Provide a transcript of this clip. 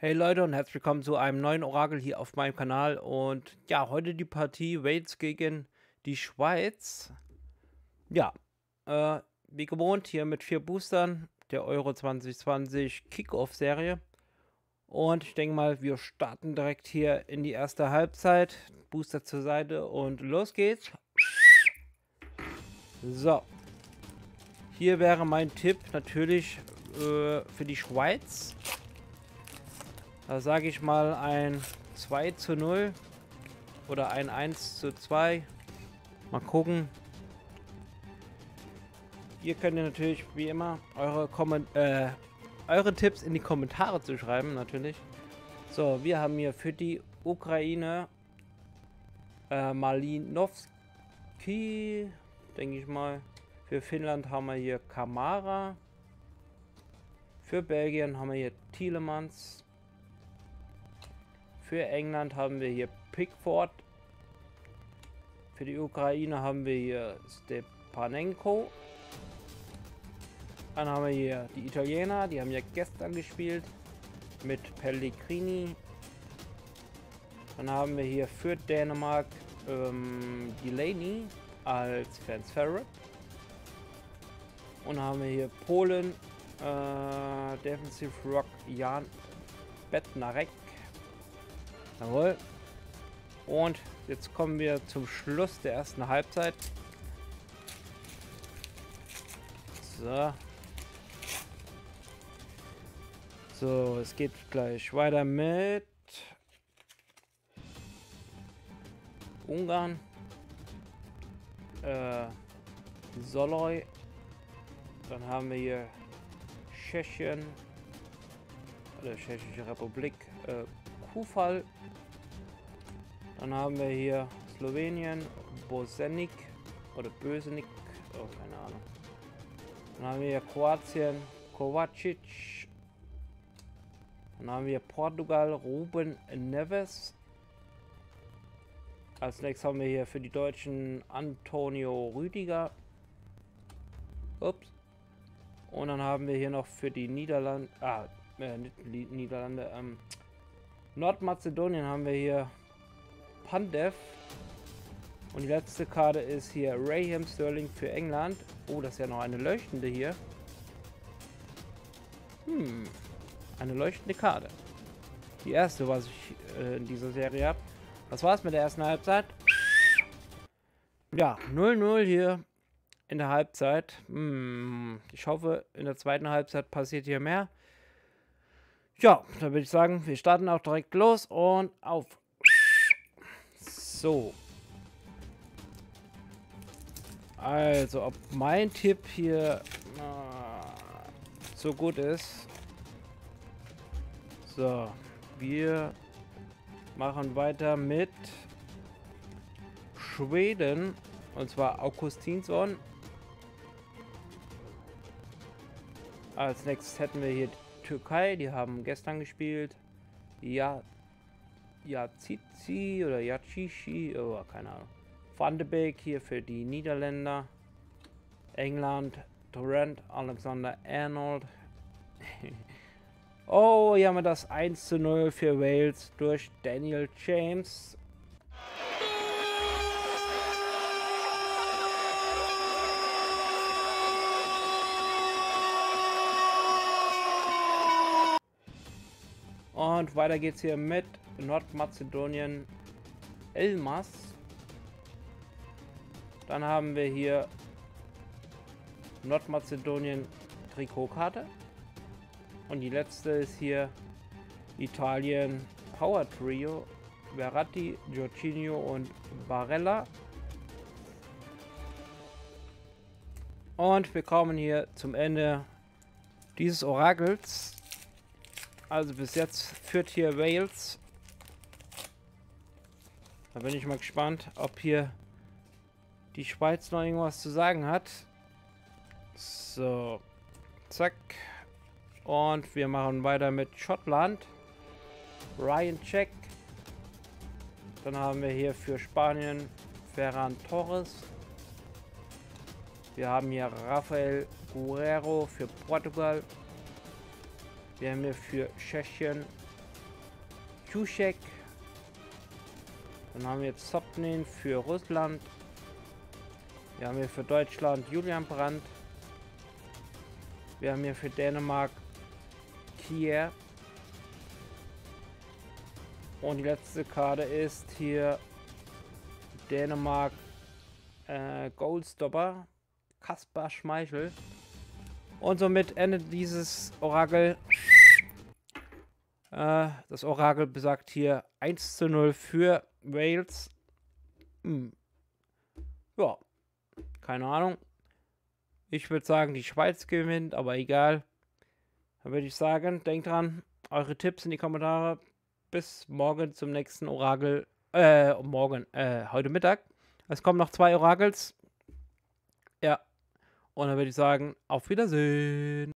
Hey Leute und herzlich willkommen zu einem neuen Orakel hier auf meinem Kanal und ja, heute die Partie Wales gegen die Schweiz. Ja, äh, wie gewohnt hier mit vier Boostern der Euro 2020 Kickoff-Serie und ich denke mal, wir starten direkt hier in die erste Halbzeit. Booster zur Seite und los geht's. So. Hier wäre mein Tipp natürlich äh, für die Schweiz. Da sage ich mal ein 2 zu 0 oder ein 1 zu 2. Mal gucken. Ihr könnt natürlich wie immer eure, äh, eure Tipps in die Kommentare zu schreiben, natürlich. So, wir haben hier für die Ukraine äh, Malinowski, denke ich mal. Für Finnland haben wir hier Kamara. Für Belgien haben wir hier Tielemans. Für England haben wir hier Pickford. Für die Ukraine haben wir hier Stepanenko. Dann haben wir hier die Italiener, die haben ja gestern gespielt mit Pellegrini. Dann haben wir hier für Dänemark ähm, Delaney als Fans Ferret. Und haben wir hier Polen, äh, Defensive Rock Jan Bednarek Jawohl. Und jetzt kommen wir zum Schluss der ersten Halbzeit. So. So, es geht gleich weiter mit Ungarn. Äh, Soloy. Dann haben wir hier Tschechien. Oder Tschechische Republik. Äh, Kufal. Dann haben wir hier Slowenien, Bosenik oder Bösenik, oh, keine Ahnung. Dann haben wir hier Kroatien, Kovacic. Dann haben wir Portugal, Ruben Neves. Als nächstes haben wir hier für die Deutschen Antonio Rüdiger. Ups. Und dann haben wir hier noch für die Niederlande, ah, äh, Niederlande, ähm, Nordmazedonien haben wir hier Pandev. Und die letzte Karte ist hier Raham Sterling für England. Oh, das ist ja noch eine leuchtende hier. Hm, eine leuchtende Karte. Die erste, was ich äh, in dieser Serie habe. Das war's mit der ersten Halbzeit. Ja, 0-0 hier in der Halbzeit. Hm, ich hoffe, in der zweiten Halbzeit passiert hier mehr. Ja, dann würde ich sagen, wir starten auch direkt los und auf. So. Also, ob mein Tipp hier so gut ist. So, wir machen weiter mit Schweden. Und zwar Augustinsson. Als nächstes hätten wir hier Türkei, die haben gestern gespielt. Ja, Yazici oder Yachishi, oh, keine Ahnung. Van de Beek hier für die Niederländer. England, Torrent, Alexander Arnold. oh, hier haben wir das 1 zu 0 für Wales durch Daniel James. Und weiter geht's hier mit Nordmazedonien Elmas. Dann haben wir hier Nordmazedonien Trikotkarte. Und die letzte ist hier Italien Power Trio. Verratti, Giorginio und Barella. Und wir kommen hier zum Ende dieses Orakels. Also bis jetzt führt hier Wales. Da bin ich mal gespannt, ob hier die Schweiz noch irgendwas zu sagen hat. So. Zack. Und wir machen weiter mit Schottland. Ryan Check. Dann haben wir hier für Spanien Ferran Torres. Wir haben hier Rafael Guerrero für Portugal. Wir haben hier für Tschechien Juszek. Dann haben wir jetzt Sopnin für Russland. Wir haben hier für Deutschland Julian Brandt. Wir haben hier für Dänemark Kier. Und die letzte Karte ist hier Dänemark äh, Goldstopper Kaspar Schmeichel. Und somit endet dieses Orakel. Äh, das Orakel besagt hier 1 zu 0 für Wales. Hm. Ja, keine Ahnung. Ich würde sagen, die Schweiz gewinnt, aber egal. Dann würde ich sagen, denkt dran, eure Tipps in die Kommentare. Bis morgen zum nächsten Orakel. Äh, morgen, äh, heute Mittag. Es kommen noch zwei Orakels. Und dann würde ich sagen, auf Wiedersehen.